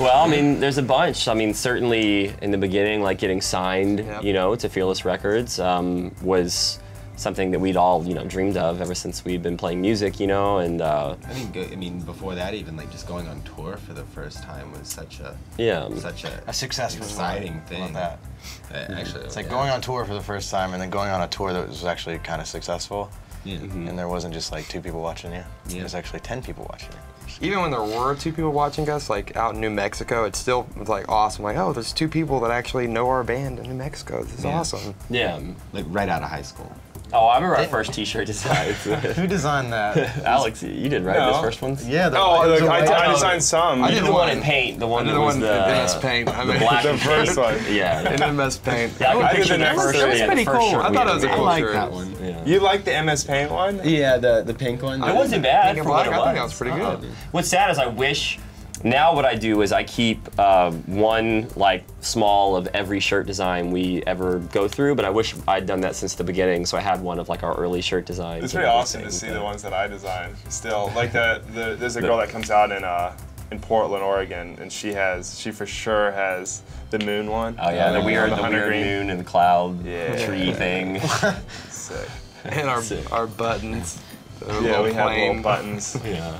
Well, I mean, there's a bunch. I mean, certainly in the beginning, like getting signed, Yep. you know, to Fearless Records um, was something that we'd all, you know, dreamed of ever since we'd been playing music, you know, and uh, I think, go- I mean, before that, even like just going on tour for the first time was such a yeah. such a, A success was exciting How thing. about Uh, Actually, It's like yeah. going on tour for the first time and then going on a tour that was actually kind of successful. Yeah. And there wasn't just like two people watching you. Yeah. There was actually 10 people watching you. Even when there were two people watching us, like out in New Mexico, it still was like awesome. Like, oh, there's two people that actually know our band in New Mexico. This is Yeah. awesome. Yeah. Like right out of high school. Oh, I remember our first T-shirt design. Who designed that? Alex, you did right No. those first ones. yeah, the Oh, it was look, a I, white- I designed some. I You did did the one in paint. The one I did that the was one the in MS Paint. I the mean, black The and first pink. one. Yeah. in MS Paint. Yeah, I can I did the the next first, one. That was pretty first cool. I thought it was a made. cool I like shirt. that one. Yeah. You like the MS Paint one? Yeah, the the pink one. It wasn't bad Pink and for what black? it I think that was. was pretty uh-huh. good. What's sad is I wish. Now what I do is I keep uh, one like small of every shirt design we ever go through, but I wish I'd done that since the beginning. So I had one of like our early shirt designs. It's pretty awesome to see but- the ones that I designed. Still, like the, the there's a girl that comes out in uh in Portland, Oregon, and she has she for sure has the moon one. Oh yeah, the Yeah, weird, the the weird green. moon and the cloud Yeah. tree thing. Sick. And our, Sick. our buttons. Yeah, little we have plain- little buttons. yeah.